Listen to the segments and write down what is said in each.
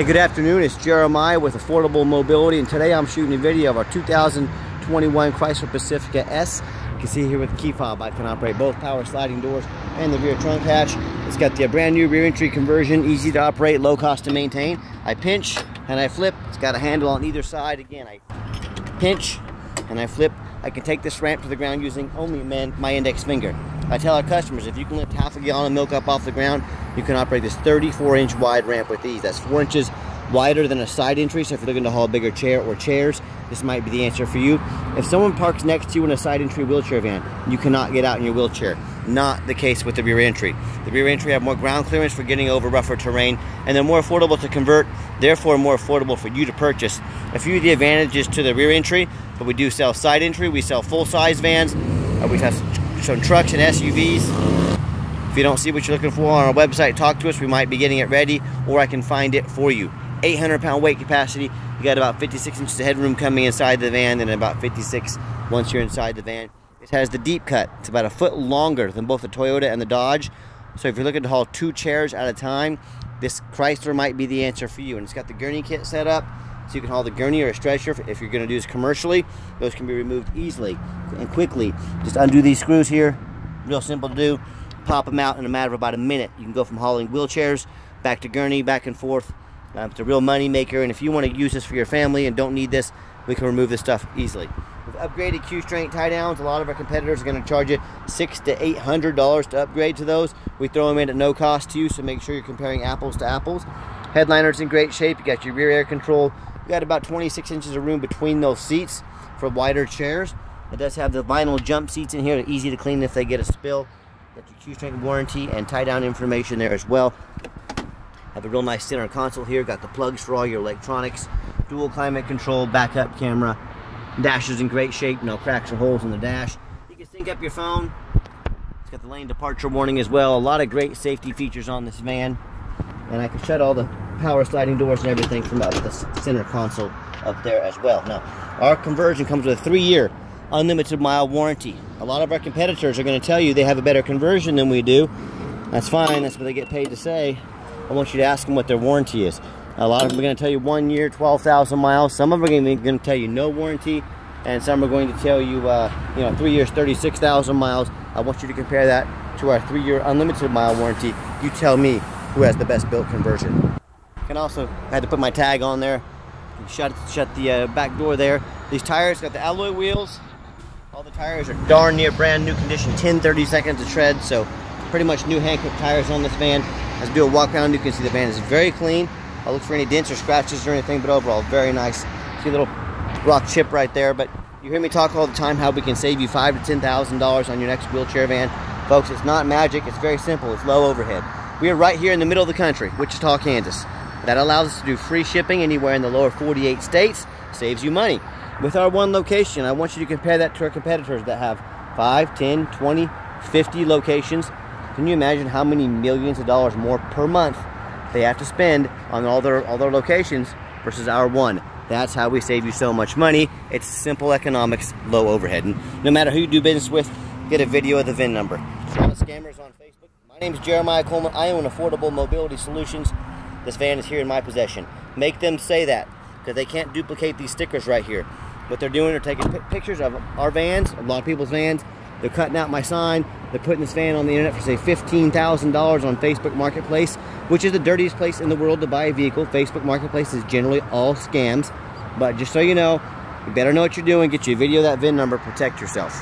Hey, good afternoon. It's Jeremiah with Affordable Mobility, and today I'm shooting a video of our 2021 Chrysler Pacifica S. You can see here with the key fob, I can operate both power sliding doors and the rear trunk hatch. It's got the brand new rear entry conversion, easy to operate, low cost to maintain. I pinch and I flip. It's got a handle on either side. Again, I pinch and I flip. I can take this ramp to the ground using only my index finger. I tell our customers, if you can lift half a gallon of milk up off the ground, you can operate this 34 inch wide ramp with ease. That's four inches wider than a side entry, so if you're looking to haul a bigger chair or chairs, this might be the answer for you. If someone parks next to you in a side entry wheelchair van, you cannot get out in your wheelchair. Not the case with the rear entry. The rear entry have more ground clearance for getting over rougher terrain, and they're more affordable to convert, therefore more affordable for you to purchase. A few of the advantages to the rear entry, but we do sell side entry, we sell full-size vans, uh, we have some trucks and SUVs. If you don't see what you're looking for on our website, talk to us. We might be getting it ready or I can find it for you. 800 pound weight capacity. You got about 56 inches of headroom coming inside the van and about 56 once you're inside the van. It has the deep cut. It's about a foot longer than both the Toyota and the Dodge. So if you're looking to haul two chairs at a time, this Chrysler might be the answer for you. And it's got the gurney kit set up so you can haul the gurney or a stretcher if you're going to do this commercially. Those can be removed easily and quickly. Just undo these screws here. Real simple to do. Pop them out in a matter of about a minute. You can go from hauling wheelchairs back to gurney, back and forth. Um, it's a real money maker. And if you want to use this for your family and don't need this, we can remove this stuff easily. With upgraded Q'Straint tie downs, a lot of our competitors are going to charge you six to eight hundred dollars to upgrade to those. We throw them in at no cost to you, so make sure you're comparing apples to apples. Headliner's in great shape. You got your rear air control got about 26 inches of room between those seats for wider chairs. It does have the vinyl jump seats in here, They're easy to clean if they get a spill. Got your Q'Straint warranty and tie-down information there as well. Have a real nice center console here. Got the plugs for all your electronics. Dual climate control, backup camera. Dash is in great shape, no cracks or holes in the dash. You can sync up your phone. It's got the lane departure warning as well. A lot of great safety features on this van. And I can shut all the power sliding doors and everything from up the center console up there as well. Now, our conversion comes with a three-year unlimited mile warranty. A lot of our competitors are going to tell you they have a better conversion than we do. That's fine. That's what they get paid to say. I want you to ask them what their warranty is. A lot of them are going to tell you one year, 12,000 miles. Some of them are going to tell you no warranty, and some are going to tell you, uh, you know, three years, 36,000 miles. I want you to compare that to our three-year unlimited mile warranty. You tell me who has the best built conversion. Can also, had to put my tag on there. Shut, shut the uh, back door there. These tires got the alloy wheels. All the tires are darn near brand new condition. 10, 30 seconds of tread. So pretty much new Hankook tires on this van. let's do a walk around, you can see the van is very clean. I'll look for any dents or scratches or anything, but overall, very nice. See a little rock chip right there, but you hear me talk all the time how we can save you five to ten thousand dollars on your next wheelchair van. Folks, it's not magic, it's very simple, it's low overhead. We are right here in the middle of the country, Wichita, Kansas. That allows us to do free shipping anywhere in the lower 48 states, saves you money. With our one location, I want you to compare that to our competitors that have 5, 10, 20, 50 locations. Can you imagine how many millions of dollars more per month they have to spend on all their all their locations versus our one? That's how we save you so much money. It's simple economics, low overhead. And no matter who you do business with, get a video of the VIN number. scammers on Facebook. My name is Jeremiah Coleman. I own Affordable Mobility Solutions. This van is here in my possession. Make them say that because they can't duplicate these stickers right here. What they're doing, they're taking pictures of our vans, a lot of people's vans. They're cutting out my sign. They're putting this van on the internet for say $15,000 on Facebook Marketplace, which is the dirtiest place in the world to buy a vehicle. Facebook Marketplace is generally all scams. But just so you know, you better know what you're doing. Get you a video of that VIN number. Protect yourself.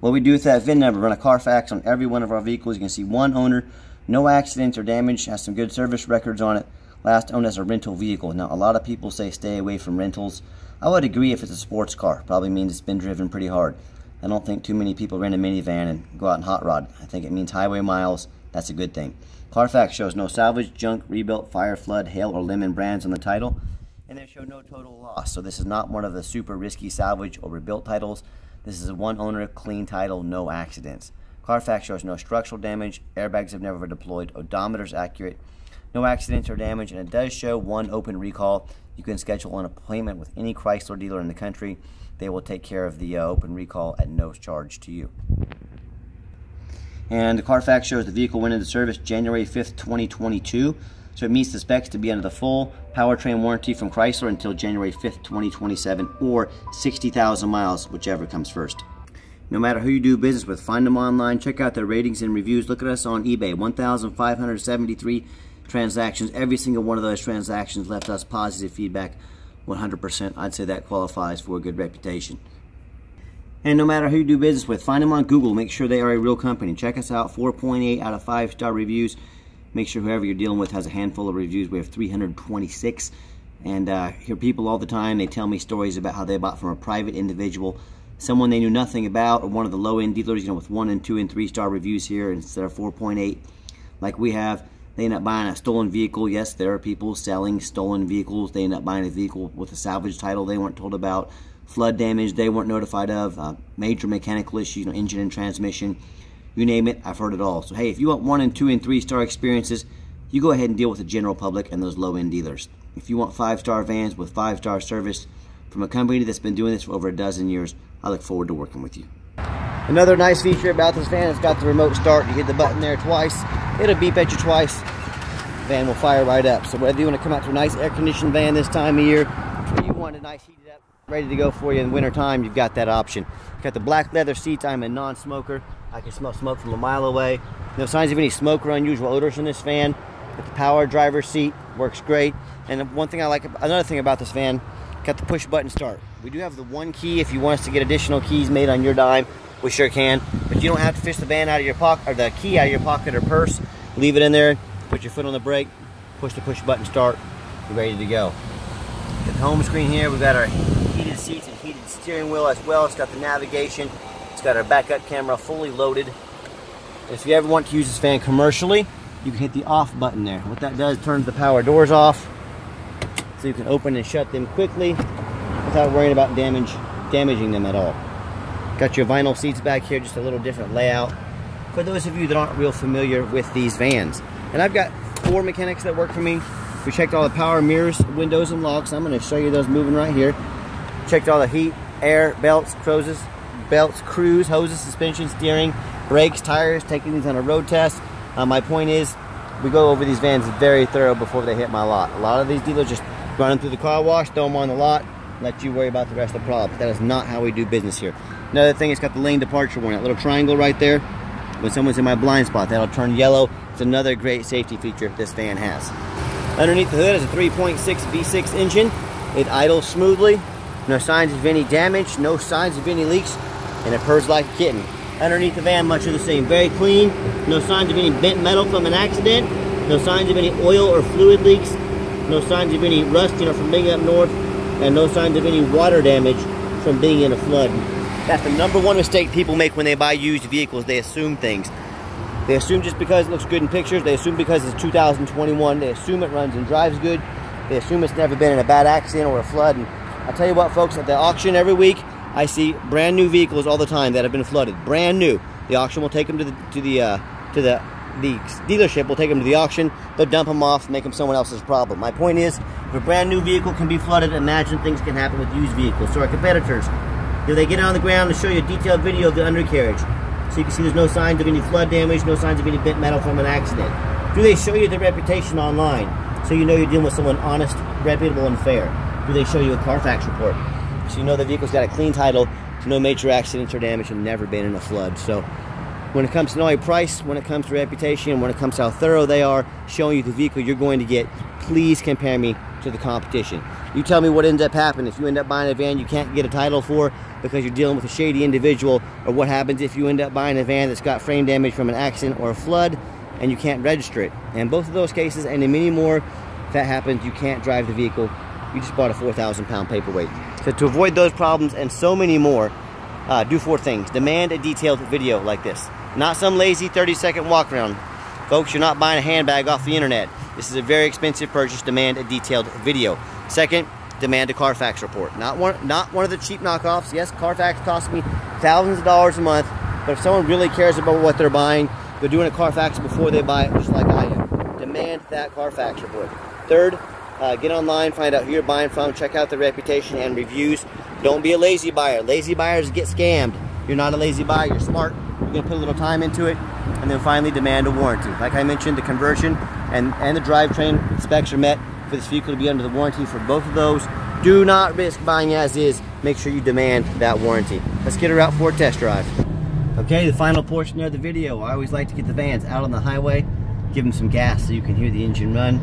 What we do with that VIN number, run a Carfax on every one of our vehicles. You can see one owner, no accidents or damage, has some good service records on it. Last owned as a rental vehicle. Now, a lot of people say stay away from rentals. I would agree if it's a sports car. Probably means it's been driven pretty hard. I don't think too many people rent a minivan and go out and hot rod. I think it means highway miles. That's a good thing. Carfax shows no salvage, junk, rebuilt, fire, flood, hail, or lemon brands on the title. And they show no total loss. So this is not one of the super risky salvage or rebuilt titles. This is a one owner, clean title, no accidents. Carfax shows no structural damage, airbags have never been deployed, odometer's accurate, no accidents or damage, and it does show one open recall. You can schedule an appointment with any Chrysler dealer in the country. They will take care of the uh, open recall at no charge to you. And the Carfax shows the vehicle went into service January 5th, 2022. So it meets the specs to be under the full powertrain warranty from Chrysler until January 5th, 2027 or 60,000 miles, whichever comes first. No matter who you do business with, find them online, check out their ratings and reviews. Look at us on eBay, 1,573 transactions. Every single one of those transactions left us positive feedback. 100%. I'd say that qualifies for a good reputation. And no matter who you do business with, find them on Google. Make sure they are a real company. Check us out, 4.8 out of 5 star reviews. Make sure whoever you're dealing with has a handful of reviews. We have 326. And uh, hear people all the time, they tell me stories about how they bought from a private individual, someone they knew nothing about, or one of the low-end dealers, you know, with one and two and three star reviews here instead of 4.8 like we have. They end up buying a stolen vehicle. Yes, there are people selling stolen vehicles. They end up buying a vehicle with a salvage title they weren't told about flood damage they weren't notified of, uh, major mechanical issues, you know, engine and transmission, you name it, I've heard it all. So hey, if you want one and two and three star experiences, you go ahead and deal with the general public and those low end dealers. If you want five star vans with five star service from a company that's been doing this for over a dozen years, I look forward to working with you. Another nice feature about this van, it's got the remote start. You hit the button there twice, it'll beep at you twice, van will fire right up. So whether you want to come out to a nice air conditioned van this time of year, or you want a nice heated up ready to go for you in winter time, you've got that option. Got the black leather seats. I'm a non-smoker. I can smell smoke from a mile away. No signs of any smoke or unusual odors in this van. Got the power driver seat, works great. And one thing I like, another thing about this van, got the push button start. We do have the one key if you want us to get additional keys made on your dime. We sure can, but you don't have to fish the van out of your pocket or the key out of your pocket or purse. Leave it in there, put your foot on the brake, push the push button start, you're ready to go. Get the home screen here, we've got our heated seats and heated steering wheel as well. It's got the navigation. It's got our backup camera fully loaded. If you ever want to use this fan commercially, you can hit the off button there. What that does turns the power doors off so you can open and shut them quickly without worrying about damage damaging them at all. Got your vinyl seats back here, just a little different layout. For those of you that aren't real familiar with these vans. And I've got four mechanics that work for me. We checked all the power mirrors, windows, and locks. I'm going to show you those moving right here. Checked all the heat, air, belts, cruises, belts, cruise, hoses, suspension, steering, brakes, tires, taking these on a road test. Uh, my point is, we go over these vans very thorough before they hit my lot. A lot of these dealers just run them through the car wash, throw them on the lot, let you worry about the rest of the problem. That is not how we do business here. Another thing, it's got the lane departure warning. That little triangle right there, when someone's in my blind spot, that'll turn yellow. It's another great safety feature this van has. Underneath the hood is a 3.6 V6 engine. It idles smoothly. No signs of any damage, no signs of any leaks, and it purrs like a kitten. Underneath the van, much of the same. Very clean, no signs of any bent metal from an accident, no signs of any oil or fluid leaks, no signs of any rust you know, from being up north, and no signs of any water damage from being in a flood. That's the number one mistake people make when they buy used vehicles. They assume things. They assume just because it looks good in pictures, they assume because it's 2021, they assume it runs and drives good, they assume it's never been in a bad accident or a flood. And I'll tell you what, folks, at the auction every week, I see brand new vehicles all the time that have been flooded, brand new. The auction will take them to the to the uh, to the the dealership will take them to the auction. They'll dump them off, make them someone else's problem. My point is, if a brand new vehicle can be flooded, imagine things can happen with used vehicles. So our competitors, do they get on the ground and show you a detailed video of the undercarriage? So you can see there's no signs of any flood damage, no signs of any bent metal from an accident. Do they show you their reputation online? So you know you're dealing with someone honest, reputable, and fair. Do they show you a Carfax report? So you know the vehicle's got a clean title, no major accidents or damage, and never been in a flood. So when it comes to only price, when it comes to reputation, when it comes to how thorough they are, showing you the vehicle you're going to get, please compare me to the competition. You tell me what ends up happening if you end up buying a van you can't get a title for because you're dealing with a shady individual, or what happens if you end up buying a van that's got frame damage from an accident or a flood and you can't register it. And both of those cases, and in many more, if that happens, you can't drive the vehicle. You just bought a 4,000 pound paperweight. So to avoid those problems and so many more, uh, do four things. Demand a detailed video like this. Not some lazy 30 second walk around. Folks, you're not buying a handbag off the internet. This is a very expensive purchase. Demand a detailed video. Second, demand a Carfax report. Not one, not one of the cheap knockoffs. Yes, Carfax costs me thousands of dollars a month, but if someone really cares about what they're buying, they're doing a Carfax before they buy it, just like I am. Demand that Carfax report. Third, uh, get online, find out who you're buying from, check out the reputation and reviews. Don't be a lazy buyer. Lazy buyers get scammed. You're not a lazy buyer, you're smart. You're gonna put a little time into it, and then finally demand a warranty. Like I mentioned, the conversion and, and the drivetrain specs are met for this vehicle to be under the warranty for both of those. Do not risk buying as is. Make sure you demand that warranty. Let's get her out for a test drive. Okay, the final portion of the video. I always like to get the vans out on the highway, give them some gas so you can hear the engine run,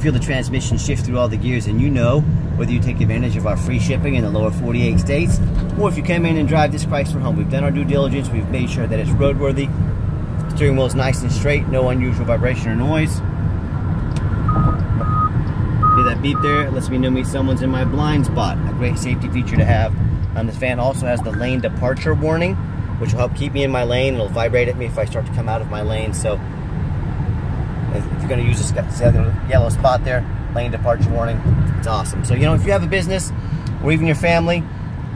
feel the transmission shift through all the gears, and you know whether you take advantage of our free shipping in the lower 48 states, or if you come in and drive this Chrysler home. We've done our due diligence, we've made sure that it's roadworthy, steering wheel is nice and straight, no unusual vibration or noise. Hear that beep there? It lets me know me someone's in my blind spot. A great safety feature to have. Um, this van also has the lane departure warning, which will help keep me in my lane. It'll vibrate at me if I start to come out of my lane. So going to use this yellow spot there, lane departure warning, it's awesome. So, you know, if you have a business or even your family,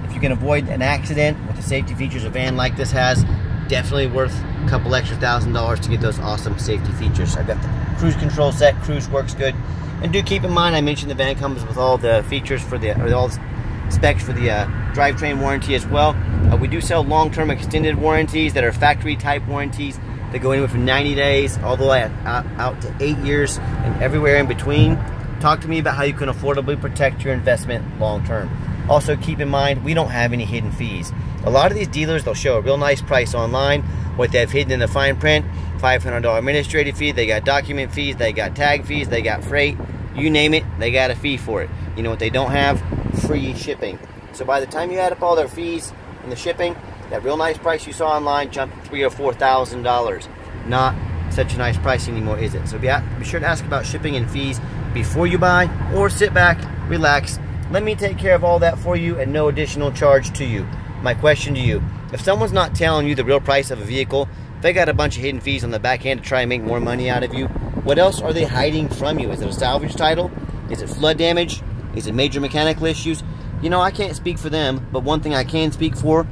if you can avoid an accident with the safety features a van like this has, definitely worth a couple extra thousand dollars to get those awesome safety features. I've got the cruise control set, cruise works good. And do keep in mind, I mentioned the van comes with all the features for the, or all the specs for the uh, drivetrain warranty as well. Uh, we do sell long-term extended warranties that are factory type warranties that go anywhere from 90 days all the way out, out to eight years and everywhere in between. Talk to me about how you can affordably protect your investment long-term. Also keep in mind, we don't have any hidden fees. A lot of these dealers, they'll show a real nice price online. What they've hidden in the fine print, $500 administrative fee, they got document fees, they got tag fees, they got freight, you name it, they got a fee for it. You know what they don't have? Free shipping. So by the time you add up all their fees and the shipping, that real nice price you saw online jumped three or four thousand dollars. Not such a nice price anymore, is it? So be, be sure to ask about shipping and fees before you buy, or sit back, relax. Let me take care of all that for you at no additional charge to you. My question to you, if someone's not telling you the real price of a vehicle, they got a bunch of hidden fees on the back end to try and make more money out of you, what else are they hiding from you? Is it a salvage title? Is it flood damage? Is it major mechanical issues? You know, I can't speak for them, but one thing I can speak for,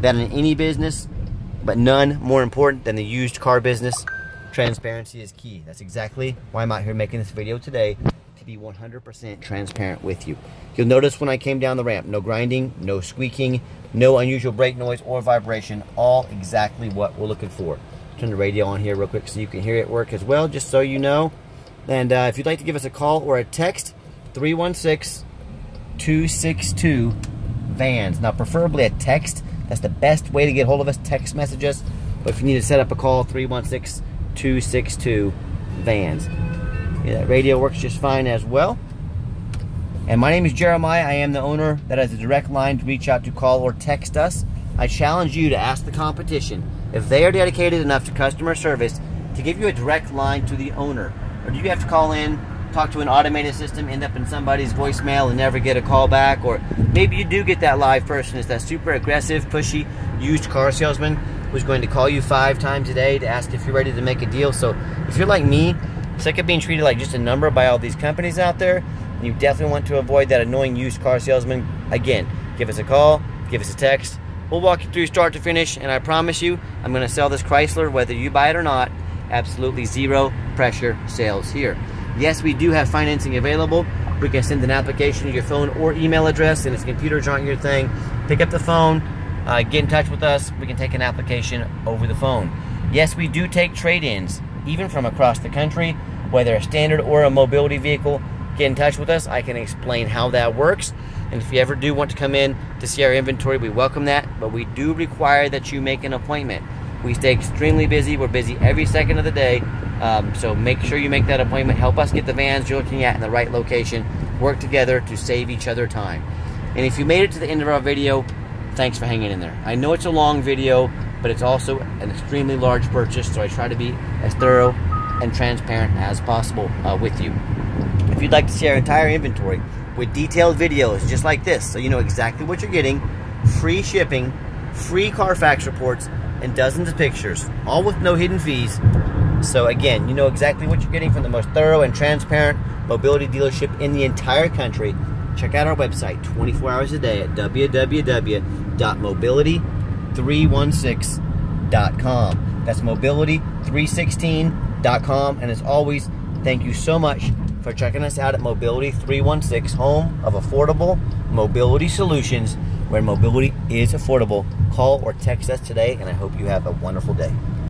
that in any business, but none more important than the used car business, transparency is key. That's exactly why I'm out here making this video today, to be 100% transparent with you. You'll notice when I came down the ramp, no grinding, no squeaking, no unusual brake noise or vibration, all exactly what we're looking for. Turn the radio on here real quick so you can hear it work as well, just so you know. And uh, if you'd like to give us a call or a text, 316-262-VANS. Now, preferably a text. That's the best way to get hold of us, text messages. But if you need to set up a call, 316-262-VANS. Yeah, that radio works just fine as well. And my name is Jeremiah. I am the owner that has a direct line to reach out to call or text us. I challenge you to ask the competition if they are dedicated enough to customer service to give you a direct line to the owner. Or do you have to call in, talk to an automated system, end up in somebody's voicemail and never get a call back? Or maybe you do get that live person. It's that super aggressive, pushy, used car salesman who's going to call you five times a day to ask if you're ready to make a deal. So if you're like me, sick of being treated like just a number by all these companies out there, you definitely want to avoid that annoying used car salesman. Again, give us a call, give us a text. We'll walk you through start to finish, and I promise you, I'm going to sell this Chrysler whether you buy it or not. Absolutely zero pressure sales here. Yes, we do have financing available. We can send an application to your phone or email address, and if computers aren't your thing, pick up the phone, uh, get in touch with us. We can take an application over the phone. Yes, we do take trade-ins, even from across the country, whether a standard or a mobility vehicle get in touch with us. I can explain how that works. And if you ever do want to come in to see our inventory, we welcome that. But we do require that you make an appointment. We stay extremely busy. We're busy every second of the day. Um, so make sure you make that appointment. Help us get the vans you're looking at in the right location. Work together to save each other time. And if you made it to the end of our video, thanks for hanging in there. I know it's a long video, but it's also an extremely large purchase, so I try to be as thorough and transparent as possible uh, with you. If you'd like to see our entire inventory with detailed videos just like this, so you know exactly what you're getting, free shipping, free Carfax reports, and dozens of pictures, all with no hidden fees. So again, you know exactly what you're getting from the most thorough and transparent mobility dealership in the entire country. Check out our website 24 hours a day at www.mobility316.com. That's mobility316.com. And as always, thank you so much for checking us out at Mobility 316, home of affordable mobility solutions where mobility is affordable. Call or text us today, and I hope you have a wonderful day.